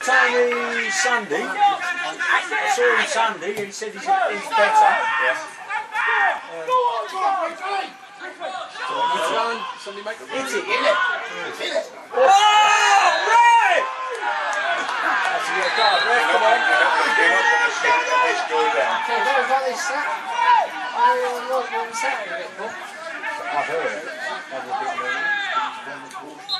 Tony Sunday. I saw him Sunday. He said he's, he's better. Somebody make a Hit it, hit it. Oh, Ray! That's a good card, Ray. Come on. Okay, what about this Saturday? I don't know what on Saturday. What? I've heard it. Have a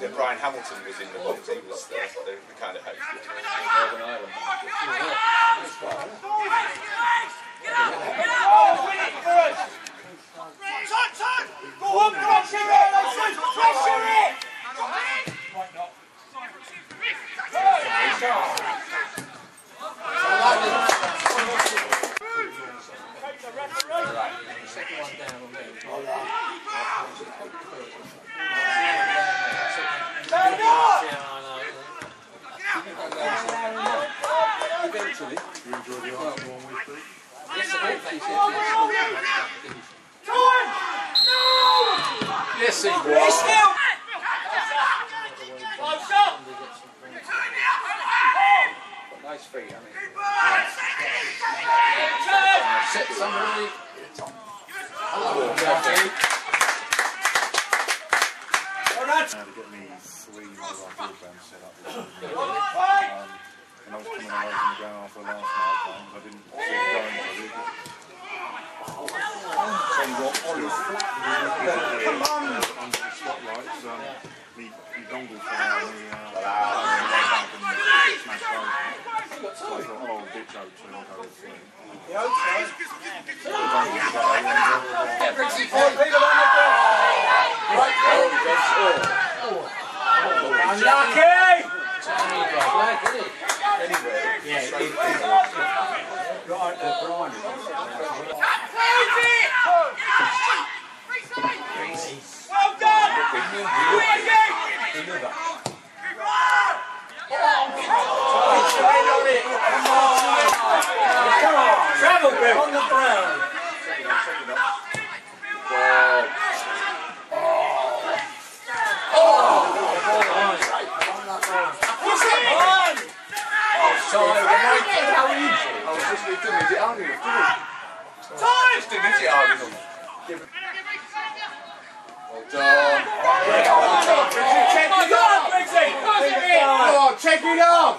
That Brian Hamilton was in the box, he was the, the, the kind of host. Northern Ireland. Second one down on there. Eventually. Yes, I think they said yes. Yes, he was. Nice feet, I mean. Set somebody. Okay. Now to get me three set up. This evening. And I was coming away from the ground after last night's game, I didn't see it going, so I really got Come on! Under the spotlights, um, the, the dongle fell out and the, uh, went back and smashed over. So I thought, oh, ditch O2, I'll go with three. The dongle fell and, uh, Unlucky! Black, isn't it? Yeah, it, it, Brian, uh, Brian. Another. Come on, travel bill on the ground. I was just doing it on you, didn't it? Just a midget argument. Well done. Check it on, Brixie! Oh, check it on! Well done, Gareth! Well done, Gareth!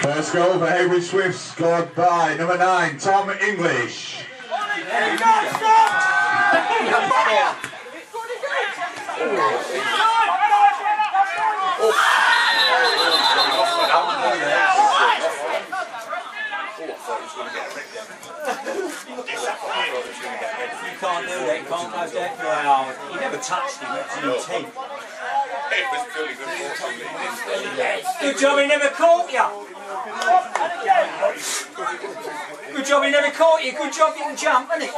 First goal for Heybridge Swift scored by number nine, Tom English. You can't do that, you can't go that well. He never touched him, an intent. It was purely good for Good job he never caught you. Good job he never caught you. Good job you can jump, isn't it?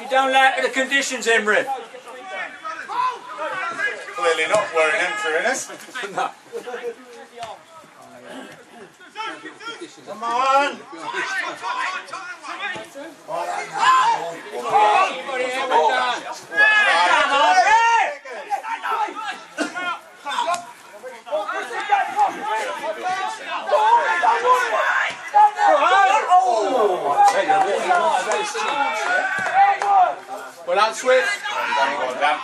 You don't like the conditions, Emery. Clearly not wearing them for us. No. Come on! Come on, Ray! I tell you what, he might have this. Well done, Swift. Hang on, Dan.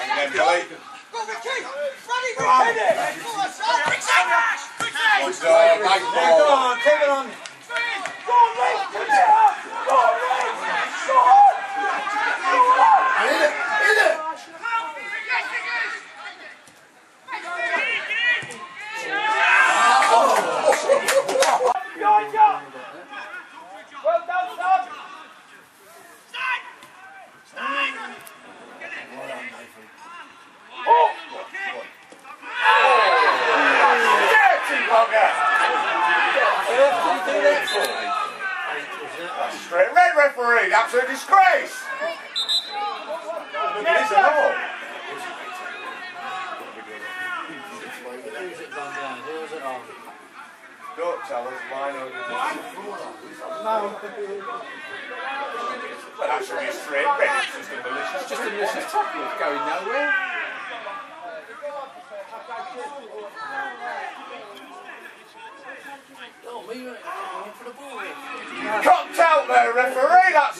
And then Billy. Mate. ball. keep it on. Who's it gone down? Who's it on? Don't tell us mine over Well, that should be a straight bet. It's just a malicious. It's just a malicious tackle. It's going nowhere. Me, I'm for the ball. Cocked out there, referee. That's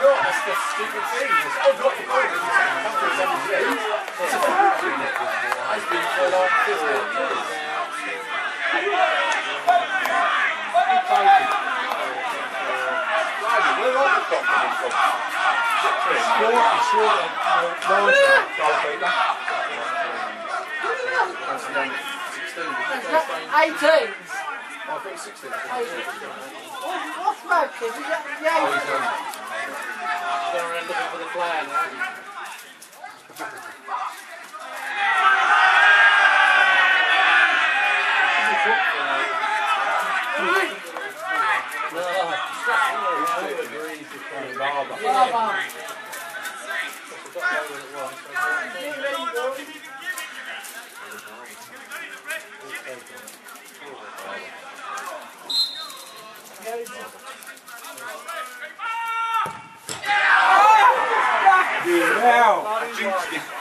go, that's the stupid thing. Oh, got the ball. It's tackle from behind. It's a isn't it? It's been for like 15 years. Where are the confidence from? Short, short, no one's goalkeeper. That's down 16. Eighteen. I think 16. What's kid? Is that the Oh, eighteen? he's on. Going around looking for the player now. Too much of the place.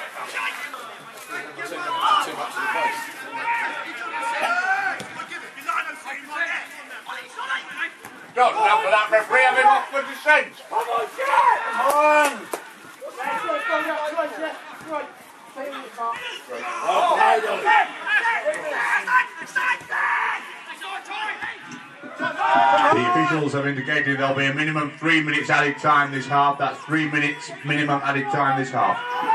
Not enough for that referee having for dissent. Come on, Come on. The officials have indicated there'll be a minimum three minutes added time this half. That's three minutes minimum added time this half.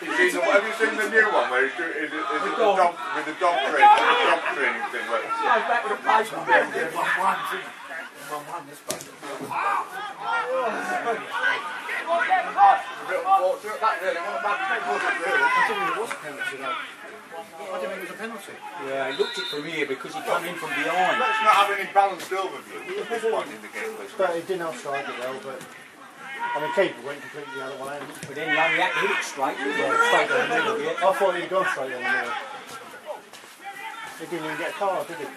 You've seen the- Have you seen the new one where he's do- is it, is it the dog with the dog training, the dog training thing? Where, A bit unfortunate. That really wasn't a bad play, was it, really? Yeah, he looked it from here because he came in from behind. let's not have any balanced overview at this point in the game. But he didn't outside it well, but I mean, keeper went completely the other way. But then he only had to hit it straight. didn't he? Straight down the middle, yeah. I thought he'd gone straight on there. He didn't even get a card, did he? The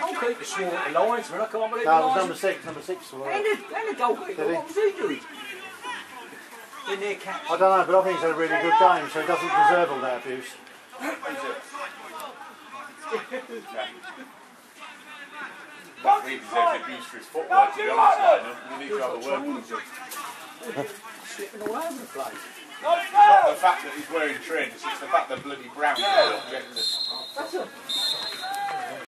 goalkeeper swore at the linesman. I can't believe No, it the was number six, number six. Was And the, and the goalkeeper, Did he? what was he doing? In their catch. I don't know, but I think he's had a really good game, so he doesn't deserve all that abuse. That really deserves abuse for his footwork, to be honest. man. We need to have a word with him. All over the place. Not the fact that he's wearing trainers, it's the fact that bloody brown. Getting the,